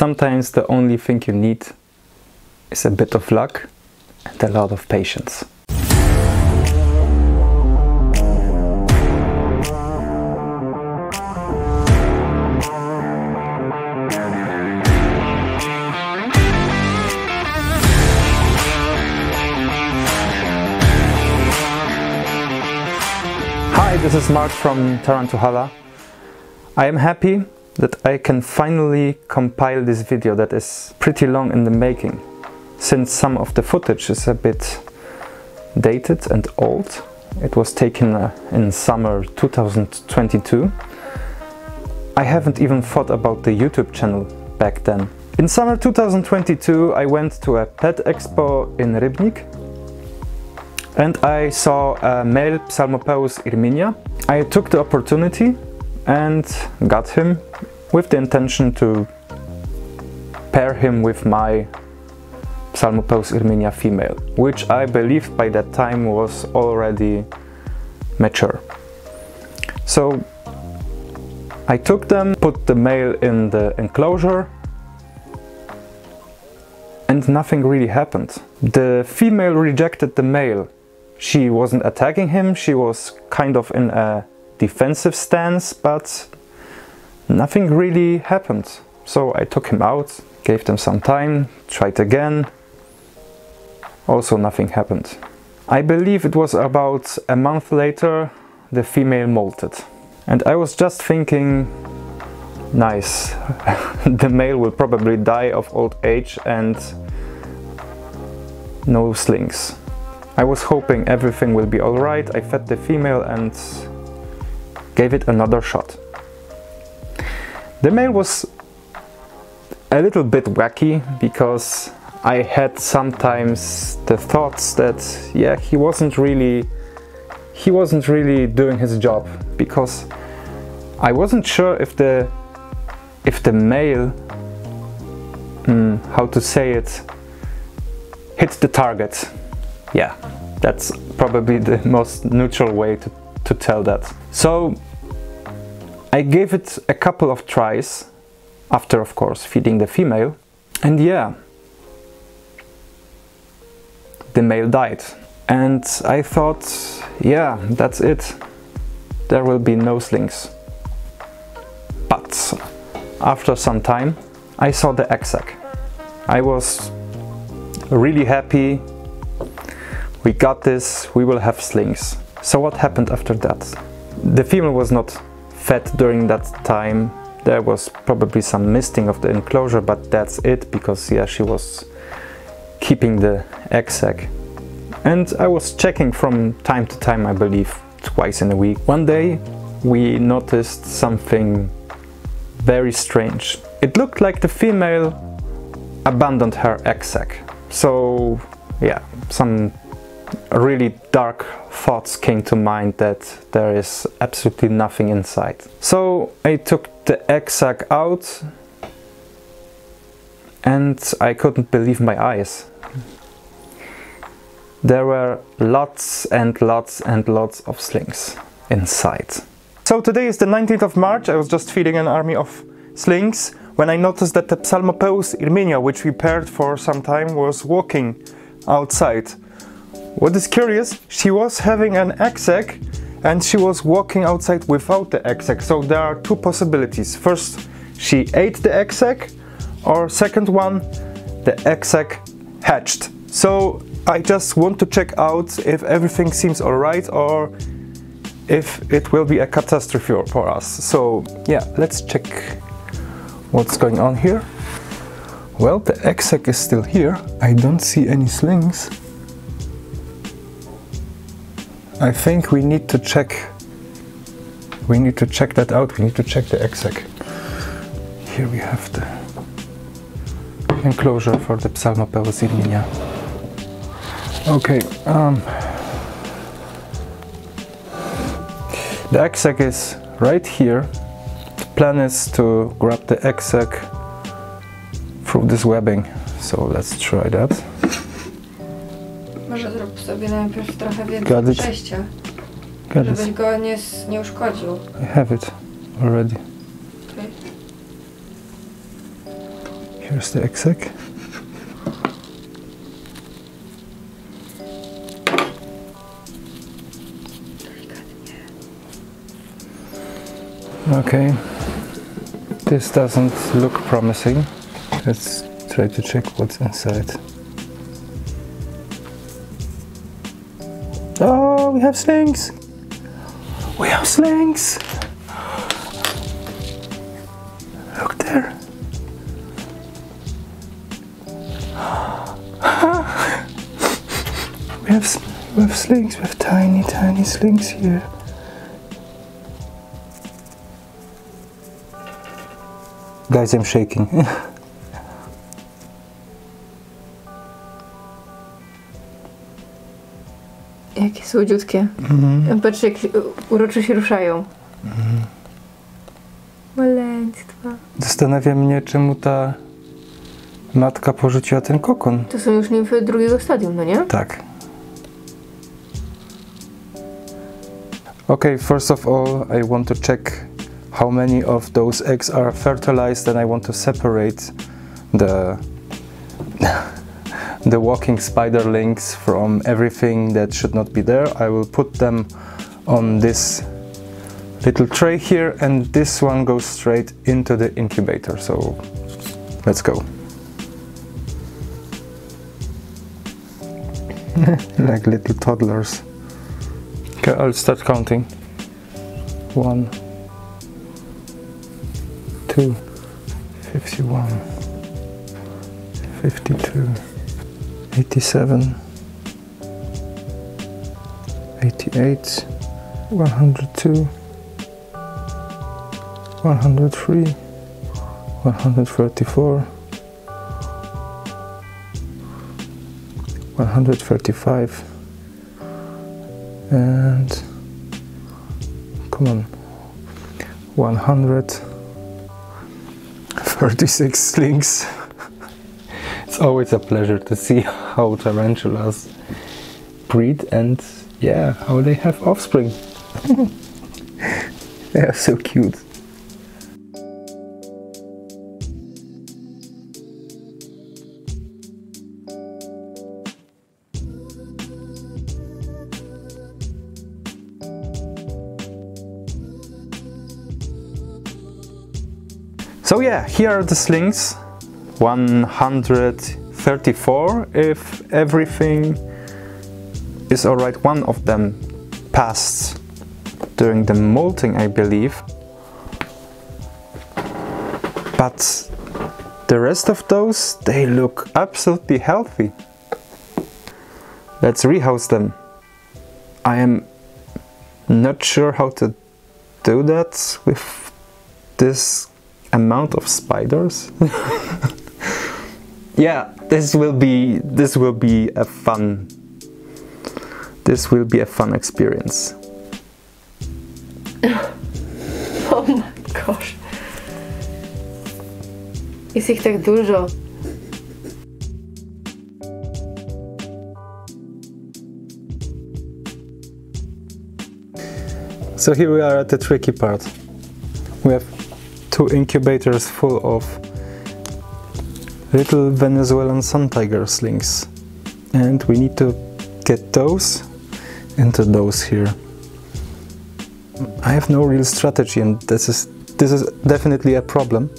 sometimes the only thing you need is a bit of luck and a lot of patience. Hi, this is Mark from Tarantuhalla. I am happy that I can finally compile this video that is pretty long in the making. Since some of the footage is a bit dated and old, it was taken uh, in summer 2022. I haven't even thought about the YouTube channel back then. In summer 2022 I went to a pet expo in Rybnik and I saw a male Psalmopoeus irminia. I took the opportunity and got him with the intention to pair him with my Psalmopoeus irminia female, which I believed by that time was already mature. So I took them, put the male in the enclosure and nothing really happened. The female rejected the male she wasn't attacking him, she was kind of in a defensive stance, but nothing really happened. So I took him out, gave them some time, tried again. Also nothing happened. I believe it was about a month later the female molted. And I was just thinking, nice, the male will probably die of old age and no slings. I was hoping everything will be alright, I fed the female and gave it another shot. The male was a little bit wacky because I had sometimes the thoughts that yeah he wasn't really he wasn't really doing his job because I wasn't sure if the if the male hmm, how to say it hit the target yeah, that's probably the most neutral way to, to tell that. So I gave it a couple of tries after of course feeding the female. And yeah the male died. And I thought yeah that's it. There will be no slings. But after some time I saw the egg sac I was really happy. We got this, we will have slings. So what happened after that? The female was not fed during that time. There was probably some misting of the enclosure, but that's it because yeah, she was keeping the egg sac. And I was checking from time to time, I believe, twice in a week. One day we noticed something very strange. It looked like the female abandoned her egg sac. So yeah, some really dark thoughts came to mind that there is absolutely nothing inside. So I took the egg sac out and I couldn't believe my eyes. There were lots and lots and lots of slings inside. So today is the 19th of March, I was just feeding an army of slings when I noticed that the Psalmopoeus irminia, which we paired for some time, was walking outside. What is curious, she was having an egg sac and she was walking outside without the egg sac. So there are two possibilities. First, she ate the egg sac or second one, the egg sac hatched. So I just want to check out if everything seems alright or if it will be a catastrophe for us. So yeah, let's check what's going on here. Well, the egg sac is still here. I don't see any slings. I think we need to check we need to check that out. We need to check the egg sac. Here we have the enclosure for the Psalmopoeus irminia. Okay, um, the egg sac is right here. The plan is to grab the egg sac through this webbing. So let's try that. Sobie najpierw trochę więcej Got it. przejścia, Got żebyś it. go nie, s- nie uszkodził. I have it already. Okej. Here's the egg sac. Okay, this doesn't look promising. Let's try to check what's inside. Oh, we have slings! We have slings! Look there. we have we have slings. We have tiny, tiny slings here. Guys, I'm shaking. Jakie słodziutkie. Patrz jak uroczy się ruszają. Maleństwa. Zastanawia mnie, czemu ta matka porzuciła ten kokon. To są już nimfy drugiego stadium, no nie? Tak. Okay, first of all, I want to check how many of those eggs are fertilized and I want to separate the the walking spiderlings from everything that should not be there. I will put them on this little tray here and this one goes straight into the incubator. So let's go. like little toddlers. Okay, I'll start counting. One, two, fifty-one, fifty-two, eighty-seven, eighty-eight, one hundred two, one hundred three, one hundred thirty-four. 135 and come on 136 slings it's always a pleasure to see how tarantulas breed and yeah how they have offspring they are so cute So yeah, here are the slings. 134 if everything is alright. One of them passed during the molting, I believe. But the rest of those, they look absolutely healthy. Let's rehouse them. I am not sure how to do that with this amount of spiders. yeah, this will be this will be a fun this will be a fun experience. Oh my gosh. Jest ich tak dużo. So here we are at the tricky part. We have two incubators full of little Venezuelan sun tiger slings and we need to get those into those here. I have no real strategy and this is this is definitely a problem.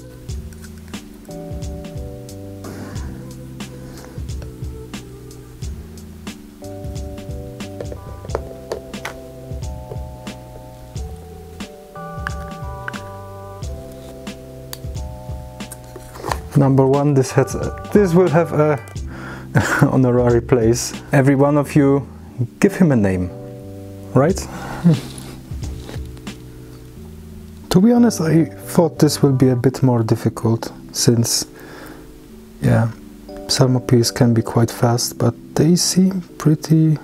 Number one, this has this will have a honorary place. Every one of you, give him a name, right? to be honest, I thought this will be a bit more difficult since, yeah, Psalmopoeus can be quite fast, but they seem pretty,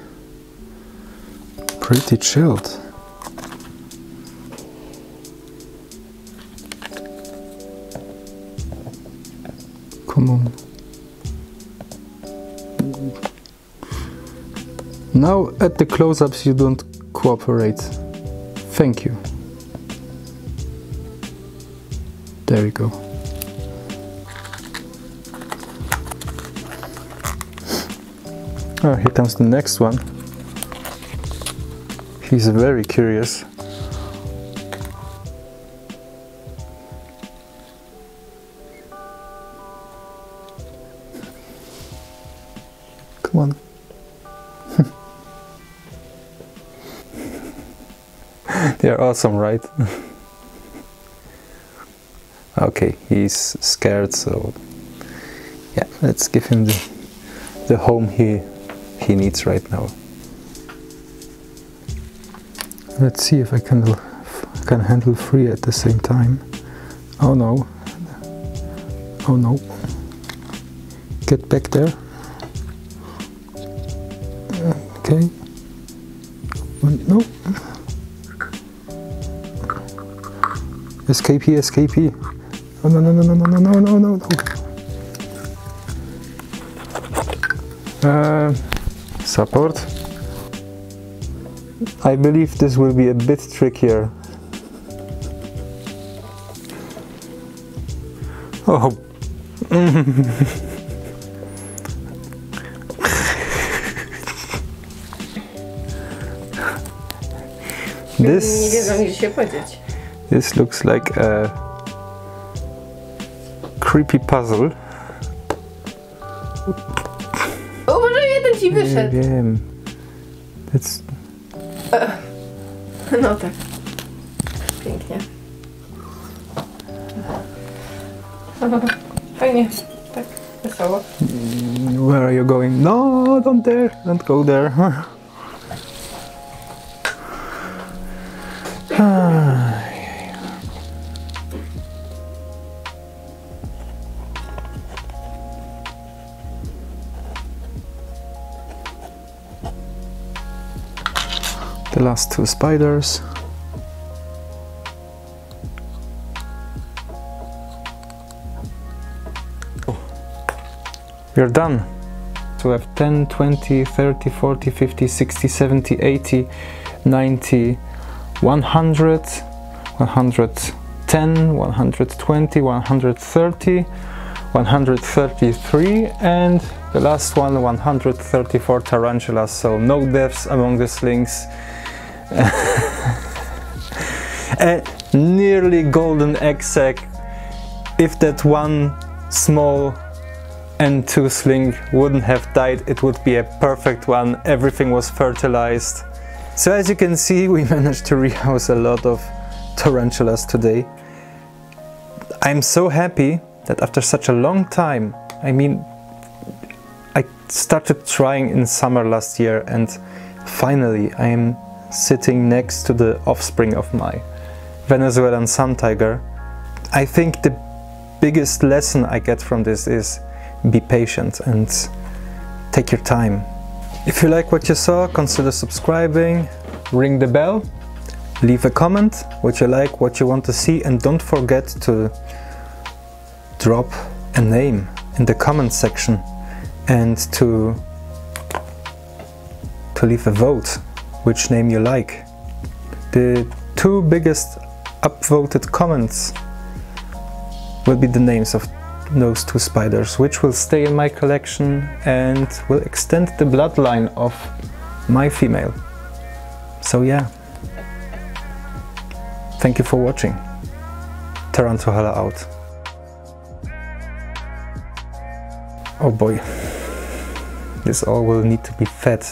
pretty chilled. Come on. Now at the close-ups you don't cooperate. Thank you. There you go. Oh, here comes the next one. He's very curious. Come on. They're awesome, right? okay, he's scared, so yeah, let's give him the, the home he he needs right now. Let's see if I can can handle three at the same time. Oh no! Oh no! Get back there. Okay. No. Escape here. Oh no no no no no no no no no. Uh, support. I believe this will be a bit trickier. Oh. this Nie wiedzą, gdzie się podzieć. this looks like a creepy puzzle. O, może jeden ci Nie wyszedł. wiem. It's No tak. Pięknie. Fajnie. Tak, wesoło. Where are you going? No, don't there. Don't go there. the last two spiders. Oh. We're done. So we have 10, 20, 30, 40, 50, 60, 70, 80, 90, 100, 110, 120, 130, 133 and the last one 134 tarantulas so no deaths among the slings a nearly golden egg sac if that one small N2 sling wouldn't have died it would be a perfect one. Everything was fertilized. So as you can see we managed to rehouse a lot of tarantulas today. I'm so happy that after such a long time I mean I started trying in summer last year and finally I am sitting next to the offspring of my Venezuelan sun tiger. I think the biggest lesson I get from this is be patient and take your time. If you like what you saw, consider subscribing, ring the bell, leave a comment what you like, what you want to see, and don't forget to drop a name in the comment section and to to leave a vote which name you like. The two biggest upvoted comments will be the names of those two spiders, which will stay in my collection and will extend the bloodline of my female. So yeah. Thank you for watching. Tarantula out. Oh boy. This all will need to be fed